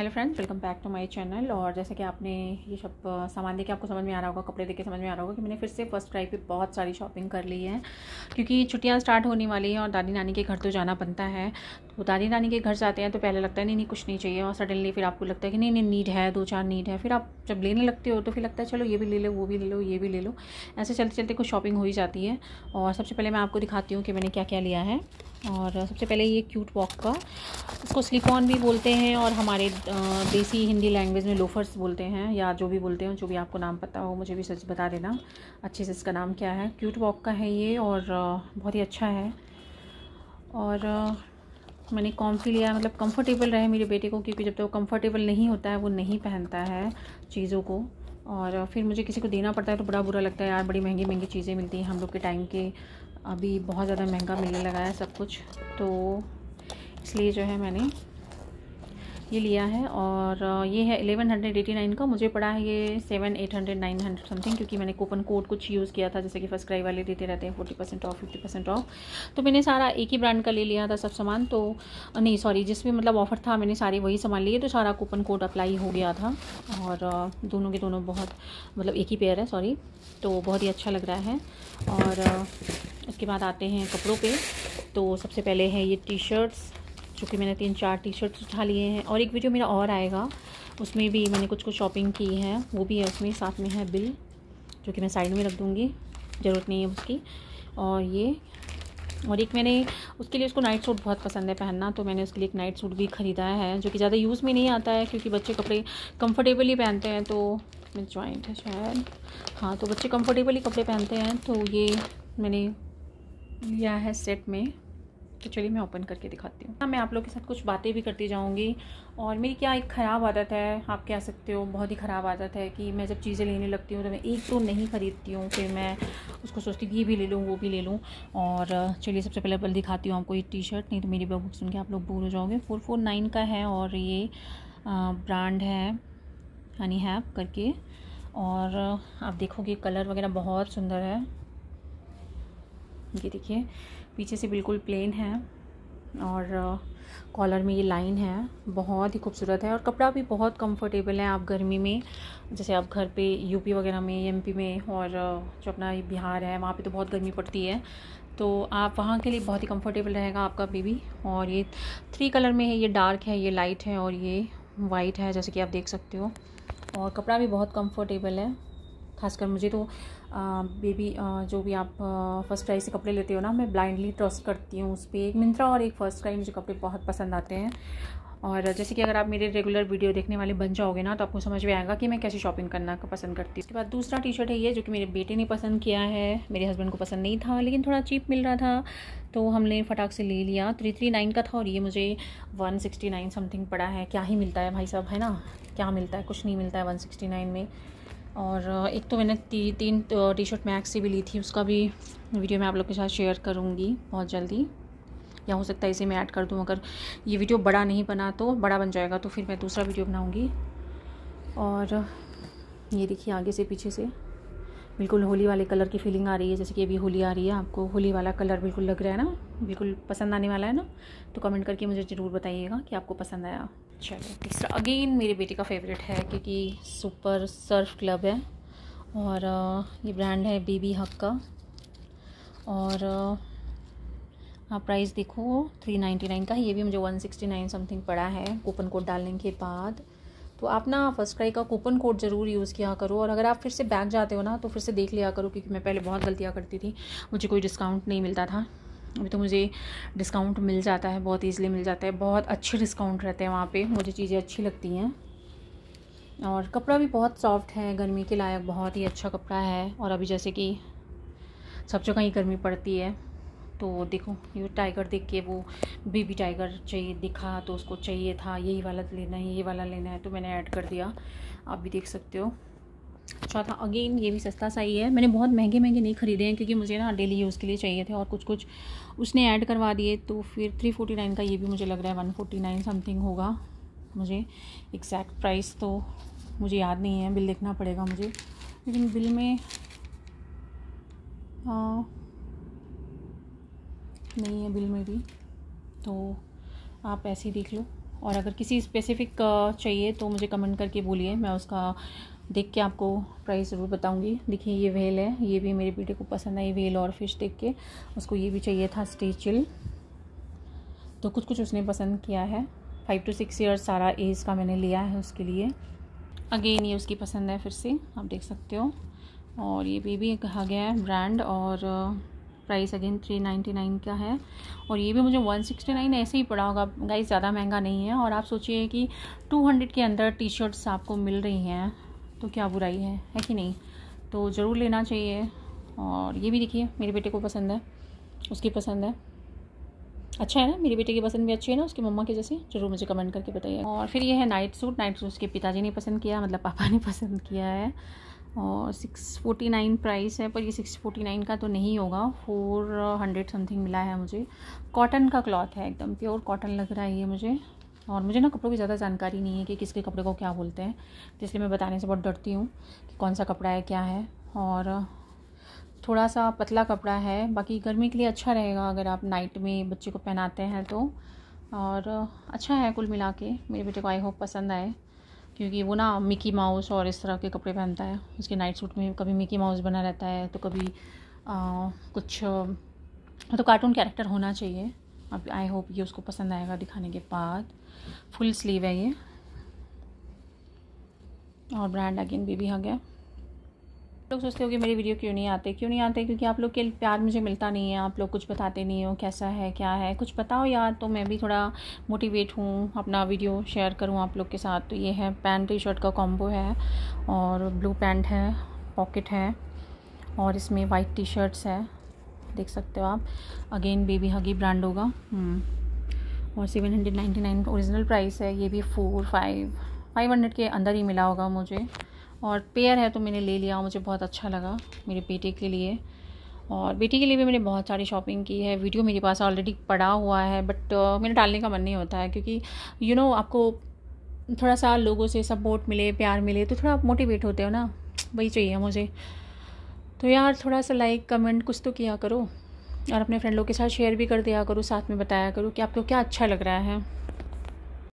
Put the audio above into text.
Hello friends welcome back to my channel और जैसे कि आपने ये सब सामान देखे, आपको समझ में आ रहा होगा, कपड़े देखे, समझ में आ रहा होगा कि मैंने फिर से फ़र्स्ट ट्राई पे बहुत सारी शॉपिंग कर ली है। क्योंकि छुट्टियाँ स्टार्ट होने वाली हैं और दादी नानी के घर तो जाना बनता है। तो दादी नानी के घर जाते हैं तो पहले लगता है, नहीं नहीं, कुछ नहीं चाहिए। और सडनली फिर आपको लगता है कि, नहीं नहीं नीड है दो चार नीड है। फिर आप जब लेने लगते हो तो फिर लगता है, चलो, ये भी ले लो, वो भी ले लो, ये भी ले लो। ऐसे चलते चलते कुछ शॉपिंग हो ही जाती है। और सबसे पहले मैं आपको दिखाती हूँ कि मैंने क्या क्या लिया है। और सबसे पहले ये क्यूट वॉक का इसको स्लिपॉन भी बोलते हैं और हमारे देसी हिंदी लैंग्वेज में लोफर्स बोलते हैं, या जो भी बोलते हैं, जो भी आपको नाम पता हो, मुझे भी सच बता देना, अच्छे से इसका नाम क्या है। क्यूट वॉक का है ये, और बहुत ही अच्छा है। और मैंने कॉम्फी लिया मतलब कंफर्टेबल रहे मेरे बेटे को, क्योंकि जब तक तो वो कंफर्टेबल नहीं होता है, वो नहीं पहनता है चीज़ों को। और फिर मुझे किसी को देना पड़ता है तो बड़ा बुरा लगता है, यार, बड़ी महँगी महँगी चीज़ें मिलती हैं हम लोग के टाइम के। अभी बहुत ज़्यादा महँगा मिलने लगा है सब कुछ तो इसलिए जो है मैंने ये लिया है और ये है एलेवन हंड्रेड एटी नाइन का। मुझे पड़ा है ये seven, eight hundred, nine hundred something क्योंकि मैंने कूपन कोड कुछ यूज़ किया था, जैसे कि फ़र्स्ट क्राई वाले देते रहते हैं forty percent off fifty percent off तो मैंने सारा एक ही ब्रांड का ले लिया था सब सामान तो नहीं सॉरी जिसमें मतलब ऑफ़र था, मैंने सारे वही सामान लिए तो सारा कूपन कोड अप्लाई हो गया था। और दोनों के दोनों बहुत मतलब एक ही पेयर है सॉरी तो बहुत ही अच्छा लग रहा है। और उसके बाद आते हैं कपड़ों पे। तो सबसे पहले है ये टी शर्ट्स जो कि मैंने तीन चार टी शर्ट्स उठा लिए हैं और एक वीडियो मेरा और आएगा। उसमें भी मैंने कुछ कुछ शॉपिंग की है, वो भी है उसमें, साथ में है बिल जो कि मैं साइड में रख दूँगी, ज़रूरत नहीं है उसकी। और ये, और एक मैंने उसके लिए उसको नाइट सूट बहुत पसंद है पहनना तो मैंने उसके लिए एक नाइट सूट भी ख़रीदा है, जो कि ज़्यादा यूज़ में नहीं आता है, क्योंकि बच्चे कपड़े कंफर्टेबली पहनते हैं तो जॉइंट है शायद। हाँ तो बच्चे कंफर्टेबली कपड़े पहनते हैं तो ये मैंने लिया है सेट में। तो चलिए मैं ओपन करके दिखाती हूँ। हाँ मैं आप लोग के साथ कुछ बातें भी करती जाऊँगी और मेरी क्या एक ख़राब आदत है, आप कह सकते हो, बहुत ही ख़राब आदत है कि मैं जब चीज़ें लेने लगती हूँ तो मैं एक तो नहीं ख़रीदती हूँ, फिर मैं उसको सोचती हूँ ये भी ले लूँ, वो भी ले लूँ। और चलिए सबसे पहले पहले दिखाती हूँ आपको ये टी शर्ट नहीं तो मेरी बुक सुन के आप लोग बोर हो जाओगे। फोर फोर नाइन का है और ये ब्रांड है हनी हैप करके। और आप देखोगे कलर वगैरह बहुत सुंदर है। ये देखिए, पीछे से बिल्कुल प्लेन है और कॉलर में ये लाइन है। बहुत ही खूबसूरत है और कपड़ा भी बहुत कंफर्टेबल है आप गर्मी में। जैसे आप घर पे यूपी वगैरह में एमपी में और जो अपना बिहार है, वहाँ पे तो बहुत गर्मी पड़ती है। तो आप वहाँ के लिए बहुत ही कंफर्टेबल रहेगा आपका बेबी और ये थ्री कलर में है, ये डार्क है, ये लाइट है और ये वाइट है, जैसे कि आप देख सकते हो। और कपड़ा भी बहुत कंफर्टेबल है। खासकर मुझे तो बेबी जो भी आप फ़र्स्ट क्राई से कपड़े लेते हो ना, मैं ब्लाइंडली ट्रस्ट करती हूँ उस पर एक मिंत्रा और एक फ़र्स्ट क्राई मुझे कपड़े बहुत पसंद आते हैं। और जैसे कि अगर आप मेरे रेगुलर वीडियो देखने वाले बन जाओगे ना तो आपको समझ में आएगा कि मैं कैसे शॉपिंग करना का पसंद करती हूँ। उसके बाद दूसरा टी शर्ट है ये, जो कि मेरे बेटे ने पसंद किया है। मेरे हस्बैंड को पसंद नहीं था, लेकिन थोड़ा चीप मिल रहा था। तो हमने फटाक से ले लिया। थ्री थ्री नाइन का था और ये मुझे वन सिक्सटी नाइन समथिंग पड़ा है। क्या ही मिलता है भाई साहब, है ना? क्या मिलता है? कुछ नहीं मिलता है वन सिक्सटी नाइन में। और एक तो मैंने ती, तीन टी शर्ट मैक्स से भी ली थी उसका भी वीडियो मैं आप लोग के साथ शेयर करूँगी बहुत जल्दी। या हो सकता है इसे मैं ऐड कर दूँ अगर ये वीडियो बड़ा नहीं बना तो बड़ा बन जाएगा तो फिर मैं दूसरा वीडियो बनाऊँगी। और ये देखिए आगे से पीछे से बिल्कुल होली वाले कलर की फीलिंग आ रही है जैसे कि अभी होली आ रही है आपको होली वाला कलर बिल्कुल लग रहा है ना बिल्कुल पसंद आने वाला है ना तो कमेंट करके मुझे ज़रूर बताइएगा कि आपको पसंद आया। चलो तीसरा अगेन मेरे बेटे का फेवरेट है क्योंकि सुपर सर्फ क्लब है और ये ब्रांड है बेबी हक का और आप प्राइस देखो थ्री नाइन्टी नाइन का, ये भी मुझे वन सिक्सटी नाइन समथिंग पड़ा है कूपन कोड डालने के बाद। तो आप ना फ़र्स्ट क्राई का कूपन कोड ज़रूर यूज़ किया करो और अगर आप फिर से बैग जाते हो ना तो फिर से देख लिया करो क्योंकि मैं पहले बहुत गलतियाँ करती थी, मुझे कोई डिस्काउंट नहीं मिलता था। अभी तो मुझे डिस्काउंट मिल जाता है, बहुत ईज़िली मिल जाता है। बहुत अच्छे डिस्काउंट रहते हैं वहाँ पे, मुझे चीज़ें अच्छी लगती हैं। और कपड़ा भी बहुत सॉफ्ट है, गर्मी के लायक बहुत ही अच्छा कपड़ा है। और अभी जैसे कि सब जगह ही गर्मी पड़ती है तो देखो, ये टाइगर देख के वो बेबी टाइगर चाहिए, दिखा तो उसको चाहिए था, यही वाला लेना है, ये वाला लेना है तो मैंने ऐड कर दिया। आप भी देख सकते हो। चौथा अगेन ये भी सस्ता सा ही है। मैंने बहुत महँगे महँगे नहीं ख़रीदे हैं क्योंकि मुझे ना डेली यूज़ के लिए चाहिए थे और कुछ कुछ उसने ऐड करवा दिए। तो फिर थ्री फोर्टी नाइन का ये भी मुझे लग रहा है वन फोर्टी नाइन समथिंग होगा मुझे। एग्जैक्ट प्राइस तो मुझे याद नहीं है। बिल देखना पड़ेगा मुझे। लेकिन बिल में हाँ नहीं है बिल में भी। तो आप ऐसे ही देख लो। और अगर किसी स्पेसिफ़िक चाहिए तो मुझे कमेंट करके बोलिए। मैं उसका देख के आपको प्राइस ज़रूर बताऊँगी। देखिए, ये वेल है। ये भी मेरे बेटे को पसंद आई वेल और फ़िश देख के। उसको ये भी चाहिए था स्टेचिल तो कुछ कुछ उसने पसंद किया है। फाइव टू सिक्स ईयर्स सारा एज का मैंने लिया है उसके लिए। अगेन ये उसकी पसंद है फिर से, आप देख सकते हो। और ये बेबी कहा गया है ब्रांड और price again three ninety nine का है। और ये भी मुझे वन सिक्सटी नाइन ऐसे ही पड़ा होगा। गाइस ज़्यादा महँगा नहीं है। और आप सोचिए कि टू हंड्रेड के अंदर टी शर्ट्स आपको मिल रही हैं। तो क्या बुराई है? है कि नहीं? तो ज़रूर लेना चाहिए। और ये भी देखिए, मेरे बेटे को पसंद है। उसकी पसंद है। अच्छा है ना? मेरे बेटे की पसंद भी अच्छी है ना उसकी मम्मा के जैसे? ज़रूर मुझे कमेंट करके बताइए। और फिर ये है नाइट सूट नाइट सूट उसके पिताजी ने पसंद किया मतलब पापा ने पसंद किया है। और सिक्स फोर्टी नाइन प्राइस है, पर ये सिक्स फोर्टी नाइन का तो नहीं होगा। फोर हंड्रेड समथिंग मिला है मुझे। कॉटन का क्लॉथ है, एकदम प्योर कॉटन लग रहा है ये मुझे। और मुझे ना कपड़ों की ज़्यादा जानकारी नहीं है कि किसके कपड़े को क्या बोलते हैं तो इसलिए मैं बताने से बहुत डरती हूँ कि कौन सा कपड़ा है क्या है। और थोड़ा सा पतला कपड़ा है बाकी गर्मी के लिए अच्छा रहेगा अगर आप नाइट में बच्चे को पहनाते हैं तो। और अच्छा है कुल मिला के मेरे बेटे को आई होप पसंद आए क्योंकि वो ना मिकी माउस और इस तरह के कपड़े पहनता है। उसके नाइट सूट में कभी मिकी माउस बना रहता है तो कभी आ, कुछ तो कार्टून कैरेक्टर होना चाहिए। अब आई होप ये उसको पसंद आएगा दिखाने के बाद। फुल स्लीव है ये। और ब्रांड अगेन बेबी आ गया। लोग सोचते हो कि मेरी वीडियो क्यों नहीं आते? क्यों नहीं आते? क्योंकि आप लोग के प्यार मुझे मिलता नहीं है। आप लोग कुछ बताते नहीं हो कैसा है, क्या है। कुछ बताओ यार तो मैं भी थोड़ा मोटिवेट हूँ, अपना वीडियो शेयर करूँ आप लोग के साथ। तो ये है पैंट टी शर्ट का कॉम्बो है और ब्लू पैंट है पॉकेट है और इसमें वाइट टी शर्ट्स है। देख सकते हो आप। अगेन बेबी हगी ब्रांड होगा। हम्म। और seven hundred ninety nine original price है। ये भी फोर फाइव फाइव हंड्रेड के अंदर ही मिला होगा मुझे। और पेयर है तो मैंने ले लिया मुझे बहुत अच्छा लगा मेरे बेटे के लिए। और बेटी के लिए भी मैंने बहुत सारी शॉपिंग की है। वीडियो मेरे पास ऑलरेडी पड़ा हुआ है बट uh, मेरे डालने का मन नहीं होता है क्योंकि यू you नो know, आपको थोड़ा सा लोगों से सपोर्ट मिले प्यार मिले तो थोड़ा आप मोटिवेट होते हो ना। वही चाहिए मुझे। तो यार थोड़ा सा लाइक कमेंट कुछ तो किया करो और अपने फ्रेंड लोग के साथ शेयर भी कर दिया करो, साथ में बताया करो कि आपको क्या अच्छा लग रहा है।